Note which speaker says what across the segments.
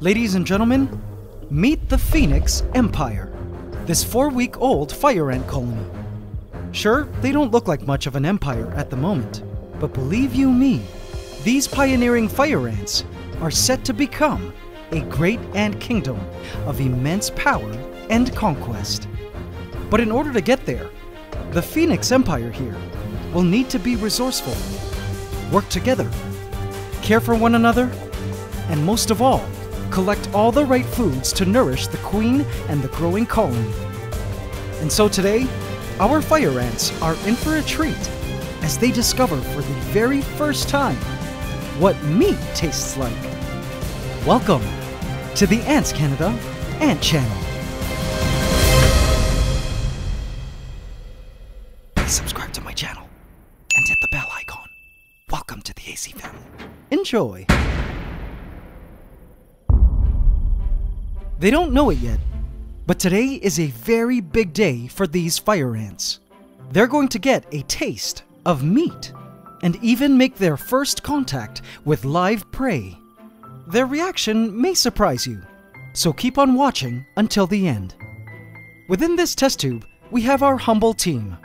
Speaker 1: Ladies and gentlemen, meet the Phoenix Empire, this four week old fire ant colony. Sure, they don't look like much of an empire at the moment, but believe you me, these pioneering fire ants are set to become a great ant kingdom of immense power and conquest. But in order to get there, the Phoenix Empire here will need to be resourceful, work together, care for one another, and most of all, collect all the right foods to nourish the queen and the growing colony. And so today, our fire ants are in for a treat as they discover for the very first time what meat tastes like. Welcome to the Ants Canada Ant Channel. Please subscribe to my channel and hit the bell icon. Welcome to the AC family. Enjoy. They don't know it yet, but today is a very big day for these fire ants. They're going to get a taste of meat and even make their first contact with live prey. Their reaction may surprise you, so keep on watching until the end. Within this test tube, we have our humble team.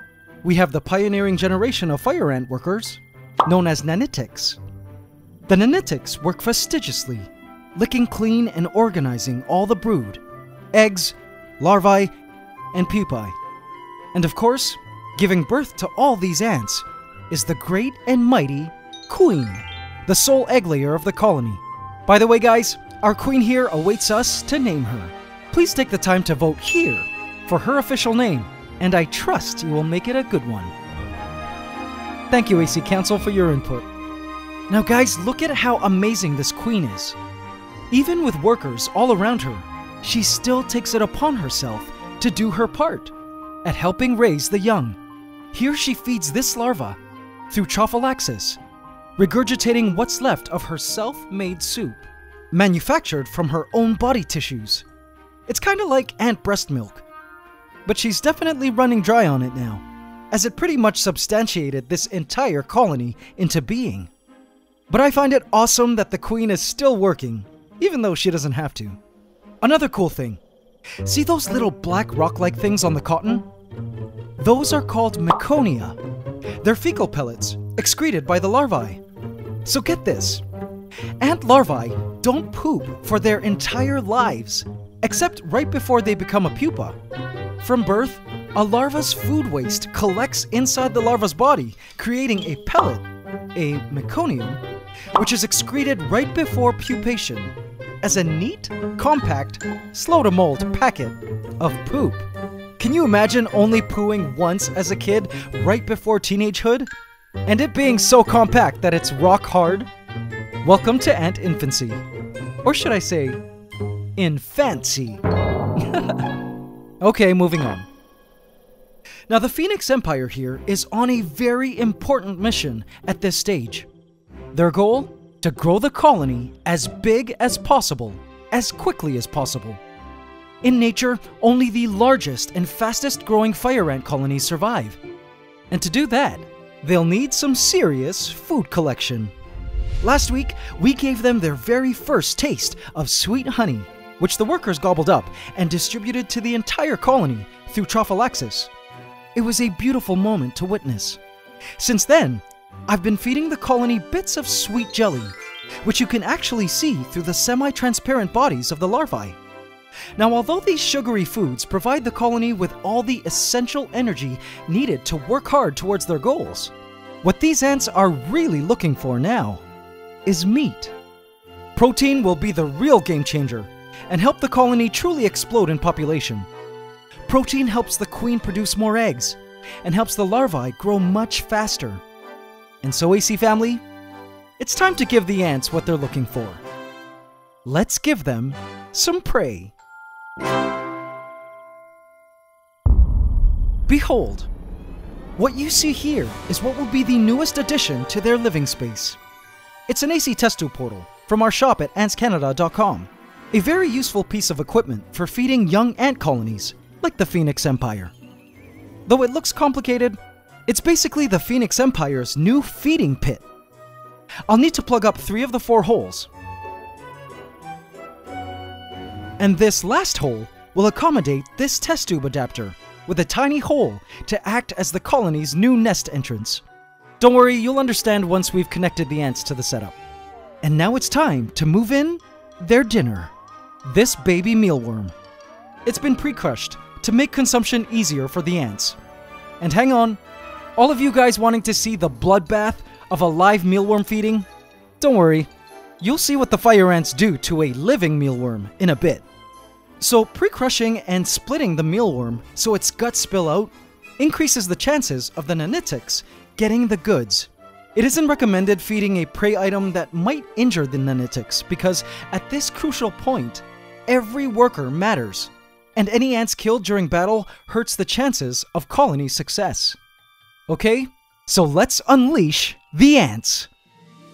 Speaker 1: We have the pioneering generation of fire ant workers, known as nanitics. The nanitics work fastidiously licking clean and organizing all the brood, eggs, larvae, and pupae. And of course, giving birth to all these ants is the great and mighty Queen, the sole egg layer of the colony. By the way, guys, our queen here awaits us to name her. Please take the time to vote here for her official name, and I trust you will make it a good one. Thank you, AC Council, for your input. Now, guys, look at how amazing this queen is. Even with workers all around her, she still takes it upon herself to do her part at helping raise the young. Here she feeds this larva through trophallaxis, regurgitating what's left of her self made soup, manufactured from her own body tissues. It's kind of like ant breast milk. But she's definitely running dry on it now, as it pretty much substantiated this entire colony into being. But I find it awesome that the queen is still working even though she doesn't have to. Another cool thing see those little black rock like things on the cotton? Those are called meconia. They're fecal pellets excreted by the larvae. So get this ant larvae don't poop for their entire lives, except right before they become a pupa. From birth, a larva's food waste collects inside the larva's body, creating a pellet, a meconium, which is excreted right before pupation as a neat, compact, slow to mold packet of poop. Can you imagine only pooing once as a kid right before teenagehood? And it being so compact that it's rock hard? Welcome to ant infancy. Or should I say, infancy. okay, moving on. Now, the Phoenix Empire here is on a very important mission at this stage. Their goal? To grow the colony as big as possible, as quickly as possible. In nature, only the largest and fastest growing fire ant colonies survive. And to do that, they'll need some serious food collection. Last week, we gave them their very first taste of sweet honey, which the workers gobbled up and distributed to the entire colony through trophallaxis. It was a beautiful moment to witness. Since then, I've been feeding the colony bits of sweet jelly, which you can actually see through the semi-transparent bodies of the larvae. Now, although these sugary foods provide the colony with all the essential energy needed to work hard towards their goals, what these ants are really looking for now is meat. Protein will be the real game changer and help the colony truly explode in population. Protein helps the queen produce more eggs and helps the larvae grow much faster. And so, AC family, it's time to give the ants what they're looking for. Let's give them some prey. Behold, what you see here is what will be the newest addition to their living space. It's an AC test tube portal from our shop at antscanada.com. A very useful piece of equipment for feeding young ant colonies, like the Phoenix Empire. Though it looks complicated, it's basically the Phoenix Empire's new feeding pit. I'll need to plug up three of the four holes. And this last hole will accommodate this test tube adapter with a tiny hole to act as the colony's new nest entrance. Don't worry, you'll understand once we've connected the ants to the setup. And now it's time to move in their dinner. This baby mealworm. It's been pre-crushed to make consumption easier for the ants. And hang on, all of you guys wanting to see the bloodbath of a live mealworm feeding? Don't worry, you'll see what the fire ants do to a living mealworm in a bit. So, pre crushing and splitting the mealworm so its guts spill out increases the chances of the nanitics getting the goods. It isn't recommended feeding a prey item that might injure the nanitics because at this crucial point, every worker matters, and any ants killed during battle hurts the chances of colony success. Okay, so let's unleash the ants.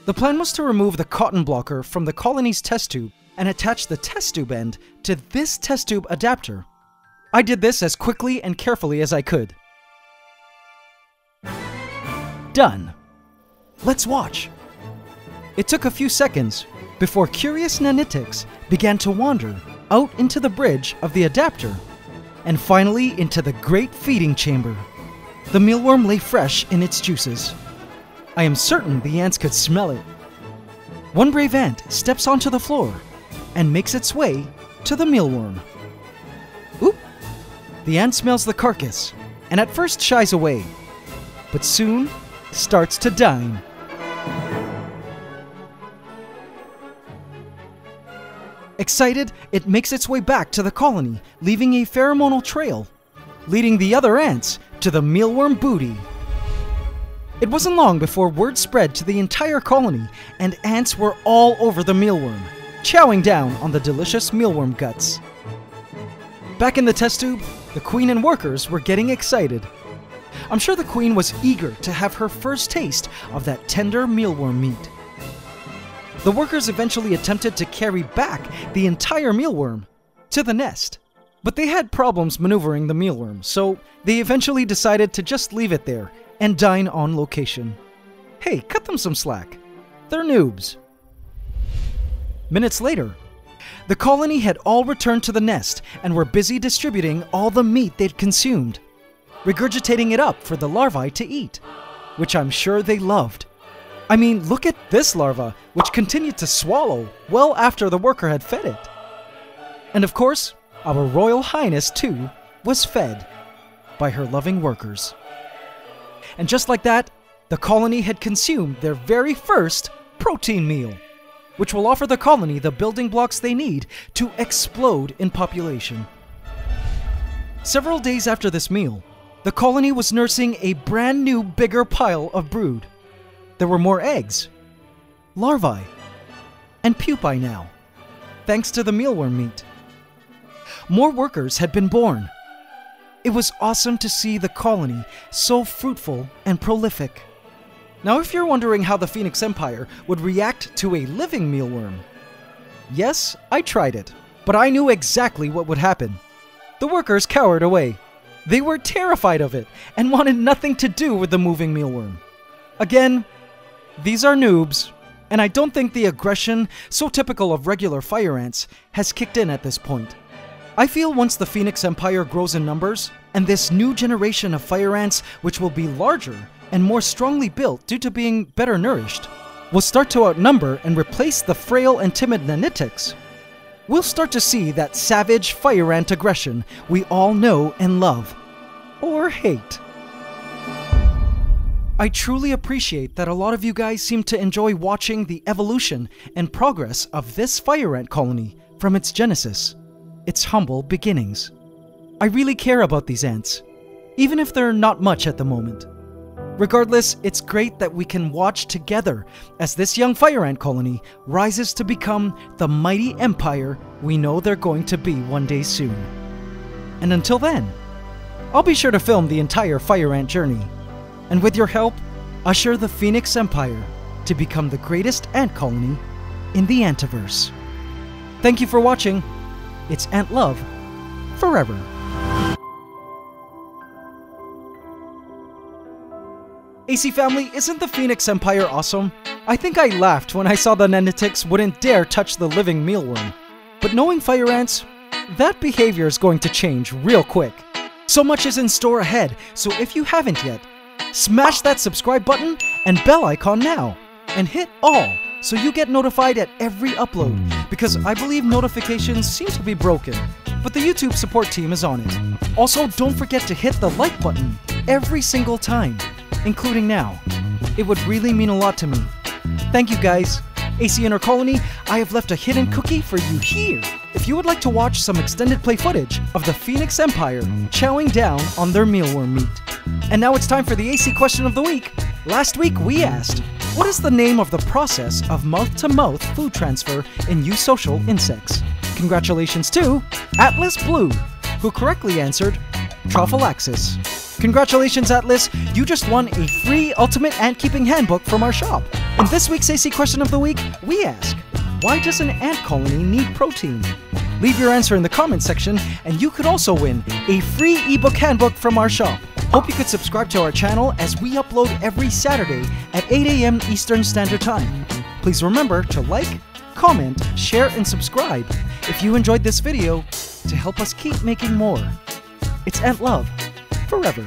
Speaker 1: The plan was to remove the cotton blocker from the colony's test tube and attach the test tube end to this test tube adapter. I did this as quickly and carefully as I could. Done. Let's watch. It took a few seconds before curious nanitics began to wander out into the bridge of the adapter and finally into the great feeding chamber. The mealworm lay fresh in its juices. I am certain the ants could smell it. One brave ant steps onto the floor and makes its way to the mealworm. Oop! The ant smells the carcass and at first shies away, but soon starts to dine. Excited, it makes its way back to the colony, leaving a pheromonal trail, leading the other ants to the mealworm booty. It wasn't long before word spread to the entire colony, and ants were all over the mealworm, chowing down on the delicious mealworm guts. Back in the test tube, the queen and workers were getting excited. I'm sure the queen was eager to have her first taste of that tender mealworm meat. The workers eventually attempted to carry back the entire mealworm to the nest. But they had problems maneuvering the mealworm, so they eventually decided to just leave it there and dine on location. Hey, cut them some slack. They're noobs. Minutes later, the colony had all returned to the nest and were busy distributing all the meat they'd consumed, regurgitating it up for the larvae to eat, which I'm sure they loved. I mean, look at this larva, which continued to swallow well after the worker had fed it. And of course, our Royal Highness, too, was fed by her loving workers. And just like that, the colony had consumed their very first protein meal, which will offer the colony the building blocks they need to explode in population. Several days after this meal, the colony was nursing a brand new, bigger pile of brood. There were more eggs, larvae, and pupae now, thanks to the mealworm meat more workers had been born. It was awesome to see the colony so fruitful and prolific. Now, if you're wondering how the Phoenix Empire would react to a living mealworm, yes, I tried it, but I knew exactly what would happen. The workers cowered away. They were terrified of it and wanted nothing to do with the moving mealworm. Again, these are noobs, and I don't think the aggression, so typical of regular fire ants, has kicked in at this point. I feel once the Phoenix Empire grows in numbers, and this new generation of fire ants, which will be larger and more strongly built due to being better nourished, will start to outnumber and replace the frail and timid nanitics, we'll start to see that savage fire ant aggression we all know and love. Or hate. I truly appreciate that a lot of you guys seem to enjoy watching the evolution and progress of this fire ant colony from its genesis its humble beginnings. I really care about these ants, even if they're not much at the moment. Regardless, it's great that we can watch together as this young fire ant colony rises to become the mighty empire we know they're going to be one day soon. And until then, I'll be sure to film the entire fire ant journey, and with your help, usher the Phoenix Empire to become the greatest ant colony in the Antiverse. Thank you for watching. It's Ant Love forever. AC family, isn't the Phoenix Empire awesome? I think I laughed when I saw the Nanitics wouldn't dare touch the living mealworm. But knowing fire ants, that behavior is going to change real quick. So much is in store ahead, so if you haven't yet, smash that subscribe button and bell icon now, and hit all so you get notified at every upload, because I believe notifications seem to be broken, but the YouTube support team is on it. Also, don't forget to hit the like button every single time, including now. It would really mean a lot to me. Thank you guys. AC Inner Colony, I have left a hidden cookie for you here. If you would like to watch some extended play footage of the Phoenix Empire chowing down on their mealworm meat. And now it's time for the AC question of the week. Last week we asked, what is the name of the process of mouth-to-mouth food transfer in eusocial insects? Congratulations to Atlas Blue, who correctly answered Trophallaxis. Congratulations, Atlas! You just won a free Ultimate Ant Keeping Handbook from our shop. In this week's AC Question of the Week, we ask, why does an ant colony need protein? Leave your answer in the comments section, and you could also win a free ebook handbook from our shop. Hope you could subscribe to our channel as we upload every Saturday at 8 a.m. Eastern Standard Time. Please remember to like, comment, share, and subscribe if you enjoyed this video to help us keep making more. It's Ant Love forever.